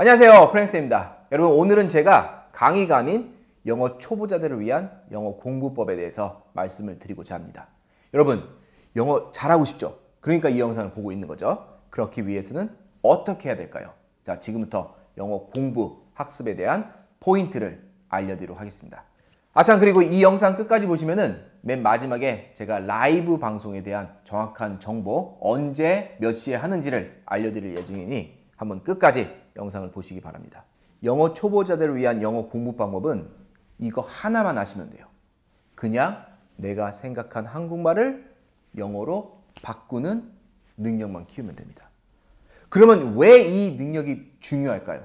안녕하세요. 프랭스입니다. 여러분 오늘은 제가 강의가 아닌 영어 초보자들을 위한 영어 공부법에 대해서 말씀을 드리고자 합니다. 여러분 영어 잘하고 싶죠? 그러니까 이 영상을 보고 있는 거죠. 그렇기 위해서는 어떻게 해야 될까요? 자, 지금부터 영어 공부 학습에 대한 포인트를 알려드리도록 하겠습니다. 아참 그리고 이 영상 끝까지 보시면은 맨 마지막에 제가 라이브 방송에 대한 정확한 정보 언제 몇 시에 하는지를 알려드릴 예정이니 한번 끝까지 영상을 보시기 바랍니다. 영어 초보자들을 위한 영어 공부 방법은 이거 하나만 아시면 돼요. 그냥 내가 생각한 한국말을 영어로 바꾸는 능력만 키우면 됩니다. 그러면 왜 이 능력이 중요할까요?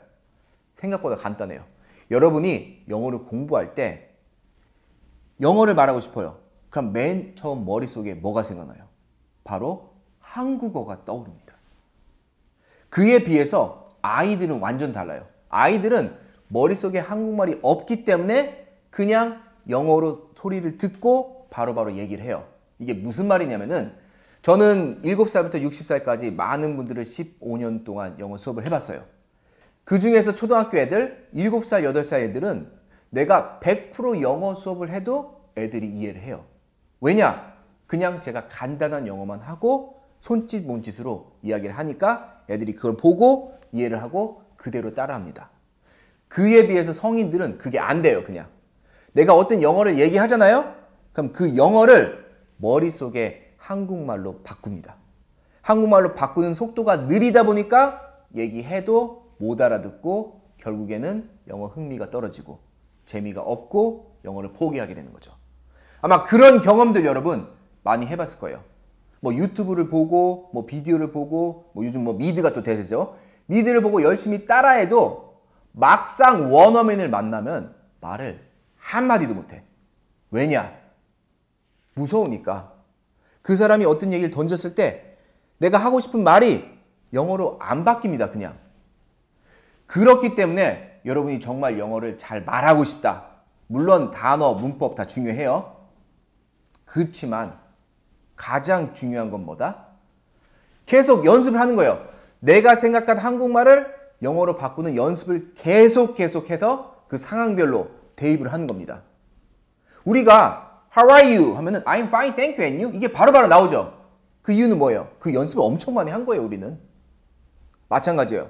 생각보다 간단해요. 여러분이 영어를 공부할 때 영어를 말하고 싶어요. 그럼 맨 처음 머릿속에 뭐가 생각나요? 바로 한국어가 떠오릅니다. 그에 비해서 아이들은 완전 달라요. 아이들은 머릿속에 한국말이 없기 때문에 그냥 영어로 소리를 듣고 바로바로 바로 얘기를 해요. 이게 무슨 말이냐면은 저는 7살부터 60살까지 많은 분들을 15년 동안 영어 수업을 해봤어요. 그 중에서 초등학교 애들, 7살, 8살 애들은 내가 100% 영어 수업을 해도 애들이 이해를 해요. 왜냐? 그냥 제가 간단한 영어만 하고 손짓 몸짓으로 이야기를 하니까 애들이 그걸 보고 이해를 하고 그대로 따라합니다. 그에 비해서 성인들은 그게 안 돼요, 그냥. 내가 어떤 영어를 얘기하잖아요? 그럼 그 영어를 머릿속에 한국말로 바꿉니다. 한국말로 바꾸는 속도가 느리다 보니까 얘기해도 못 알아듣고 결국에는 영어 흥미가 떨어지고 재미가 없고 영어를 포기하게 되는 거죠. 아마 그런 경험들 여러분 많이 해봤을 거예요. 뭐 유튜브를 보고 뭐 비디오를 보고 뭐 요즘 뭐 미드가 또 대세죠. 미드를 보고 열심히 따라해도 막상 원어민을 만나면 말을 한마디도 못해. 왜냐? 무서우니까. 그 사람이 어떤 얘기를 던졌을 때 내가 하고 싶은 말이 영어로 안 바뀝니다, 그냥. 그렇기 때문에 여러분이 정말 영어를 잘 말하고 싶다. 물론 단어, 문법 다 중요해요. 그렇지만 가장 중요한 건 뭐다? 계속 연습을 하는 거예요. 내가 생각한 한국말을 영어로 바꾸는 연습을 계속 계속해서 그 상황별로 대입을 하는 겁니다. 우리가 How are you? 하면은 I'm fine, thank you, and you? 이게 바로바로 바로 나오죠. 그 이유는 뭐예요? 그 연습을 엄청 많이 한 거예요, 우리는. 마찬가지예요.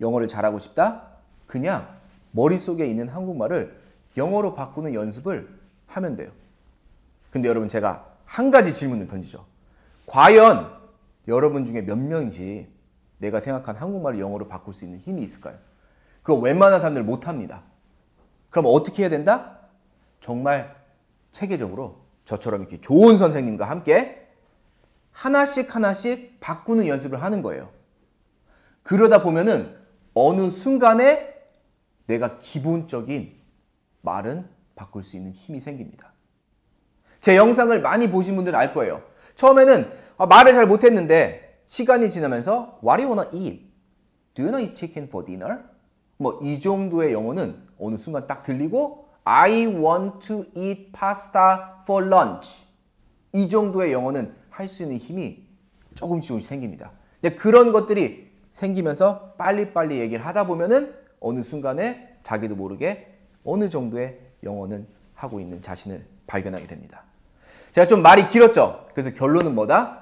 영어를 잘하고 싶다? 그냥 머릿속에 있는 한국말을 영어로 바꾸는 연습을 하면 돼요. 근데 여러분 제가 한 가지 질문을 던지죠. 과연 여러분 중에 몇 명이지 내가 생각한 한국말을 영어로 바꿀 수 있는 힘이 있을까요? 그거 웬만한 사람들 못합니다. 그럼 어떻게 해야 된다? 정말 체계적으로 저처럼 이렇게 좋은 선생님과 함께 하나씩 하나씩 바꾸는 연습을 하는 거예요. 그러다 보면은 어느 순간에 내가 기본적인 말은 바꿀 수 있는 힘이 생깁니다. 제 영상을 많이 보신 분들은 알 거예요. 처음에는 아, 말을 잘 못했는데 시간이 지나면서 What do you wanna eat? Do you wanna eat chicken for dinner? 뭐 이 정도의 영어는 어느 순간 딱 들리고 I want to eat pasta for lunch. 이 정도의 영어는 할 수 있는 힘이 조금씩 조금씩 생깁니다. 그런 것들이 생기면서 빨리빨리 얘기를 하다 보면은 어느 순간에 자기도 모르게 어느 정도의 영어는 하고 있는 자신을 발견하게 됩니다. 제가 좀 말이 길었죠? 그래서 결론은 뭐다?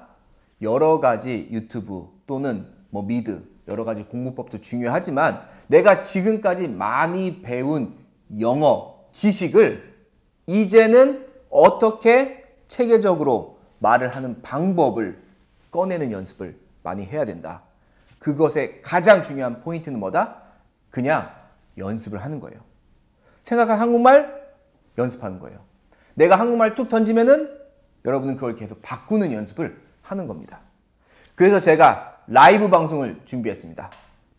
여러 가지 유튜브 또는 뭐 미드 여러 가지 공부법도 중요하지만 내가 지금까지 많이 배운 영어 지식을 이제는 어떻게 체계적으로 말을 하는 방법을 꺼내는 연습을 많이 해야 된다. 그것의 가장 중요한 포인트는 뭐다? 그냥 연습을 하는 거예요. 생각한 한국말 연습하는 거예요. 내가 한국말 쭉 던지면은 여러분은 그걸 계속 바꾸는 연습을 하는 겁니다. 그래서 제가 라이브 방송을 준비했습니다.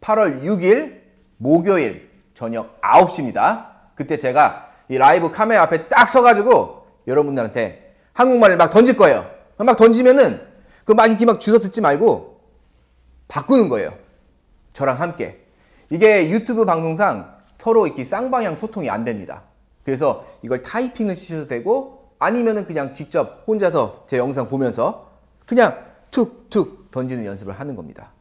8월 6일 목요일 저녁 9시입니다. 그때 제가 이 라이브 카메라 앞에 딱 서가지고 여러분들한테 한국말을 막 던질 거예요. 막 던지면은 그막 이렇게 막 주워 듣지 말고 바꾸는 거예요. 저랑 함께. 이게 유튜브 방송상 서로 이렇게 쌍방향 소통이 안 됩니다. 그래서 이걸 타이핑을 치셔도 되고 아니면은 그냥 직접 혼자서 제 영상 보면서 그냥 툭툭 던지는 연습을 하는 겁니다.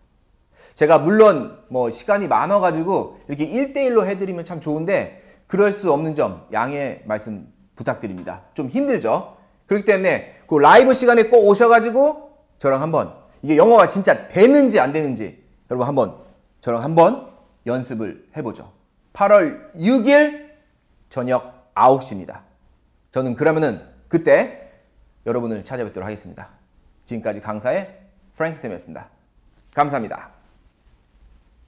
제가 물론 뭐 시간이 많아가지고 이렇게 1대1로 해드리면 참 좋은데 그럴 수 없는 점 양해 말씀 부탁드립니다. 좀 힘들죠? 그렇기 때문에 그 라이브 시간에 꼭 오셔가지고 저랑 한번 이게 영어가 진짜 되는지 안 되는지 여러분 한번 저랑 한번 연습을 해보죠. 8월 6일 저녁 9시입니다. 저는 그러면은 그때 여러분을 찾아뵙도록 하겠습니다. 지금까지 강사의 프랭크 쌤이었습니다. 감사합니다.